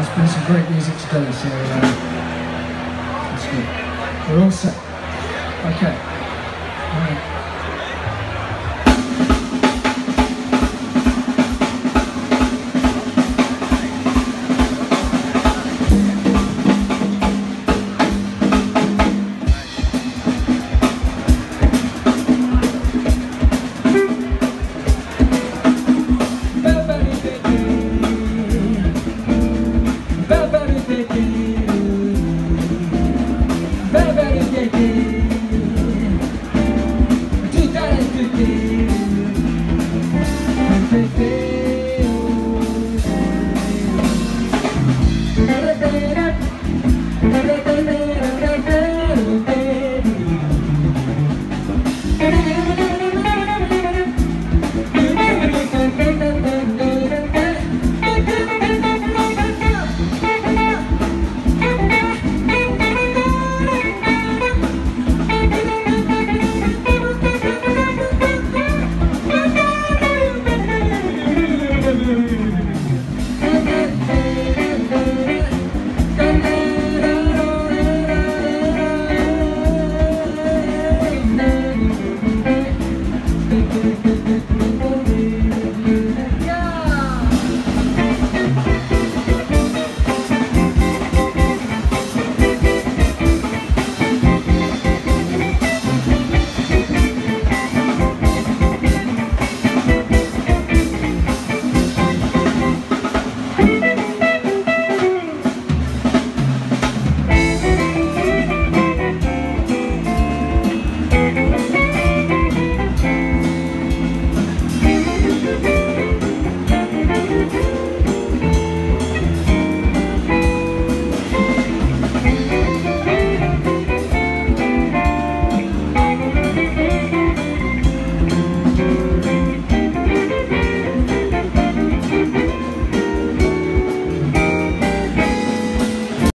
there's been some great music today, so uh, that's good. We're all set. Okay. All right.